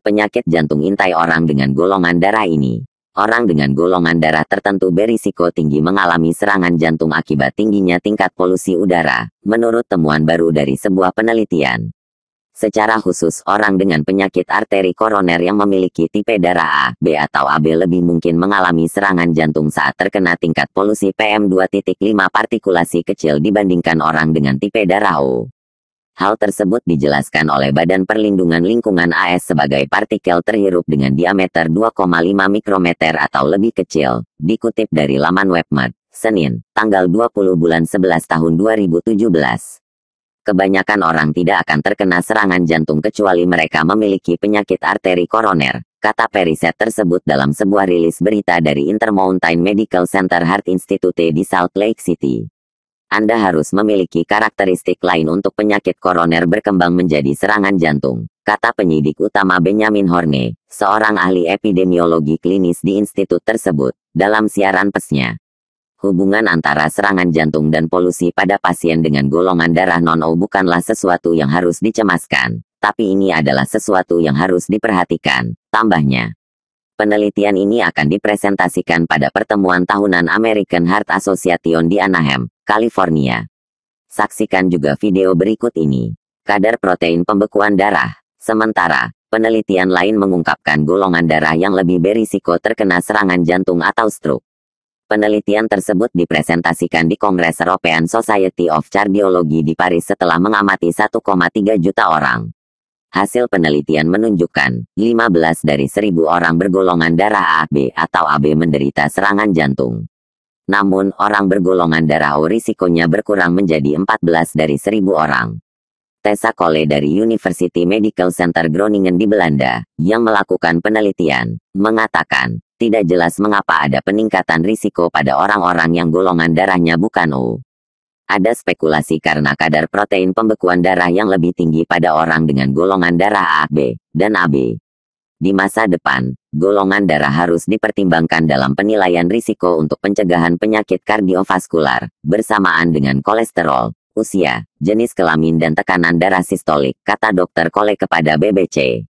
Penyakit jantung intai orang dengan golongan darah ini. Orang dengan golongan darah tertentu berisiko tinggi mengalami serangan jantung akibat tingginya tingkat polusi udara, menurut temuan baru dari sebuah penelitian. Secara khusus, orang dengan penyakit arteri koroner yang memiliki tipe darah A, B atau AB lebih mungkin mengalami serangan jantung saat terkena tingkat polusi PM2.5 partikulasi kecil dibandingkan orang dengan tipe darah O. Hal tersebut dijelaskan oleh Badan Perlindungan Lingkungan AS sebagai partikel terhirup dengan diameter 2,5 mikrometer atau lebih kecil, dikutip dari laman WebMed, Senin, tanggal 20 bulan 11 tahun 2017. Kebanyakan orang tidak akan terkena serangan jantung kecuali mereka memiliki penyakit arteri koroner, kata periset tersebut dalam sebuah rilis berita dari Intermountain Medical Center Heart Institute di Salt Lake City. Anda harus memiliki karakteristik lain untuk penyakit koroner berkembang menjadi serangan jantung, kata penyidik utama Benjamin Horne, seorang ahli epidemiologi klinis di institut tersebut, dalam siaran pesnya. Hubungan antara serangan jantung dan polusi pada pasien dengan golongan darah non-O bukanlah sesuatu yang harus dicemaskan, tapi ini adalah sesuatu yang harus diperhatikan, tambahnya. Penelitian ini akan dipresentasikan pada pertemuan tahunan American Heart Association di Anaheim, California. Saksikan juga video berikut ini. Kadar protein pembekuan darah. Sementara, penelitian lain mengungkapkan golongan darah yang lebih berisiko terkena serangan jantung atau stroke. Penelitian tersebut dipresentasikan di Kongres European Society of Cardiology di Paris setelah mengamati 1,3 juta orang. Hasil penelitian menunjukkan, 15 dari 1000 orang bergolongan darah AB atau AB menderita serangan jantung. Namun, orang bergolongan darah O risikonya berkurang menjadi 14 dari 1000 orang. Tessa Cole dari University Medical Center Groningen di Belanda, yang melakukan penelitian, mengatakan, tidak jelas mengapa ada peningkatan risiko pada orang-orang yang golongan darahnya bukan O. Ada spekulasi karena kadar protein pembekuan darah yang lebih tinggi pada orang dengan golongan darah AB dan AB. Di masa depan, golongan darah harus dipertimbangkan dalam penilaian risiko untuk pencegahan penyakit kardiovaskular, bersamaan dengan kolesterol, usia, jenis kelamin dan tekanan darah sistolik, kata dokter Kole kepada BBC.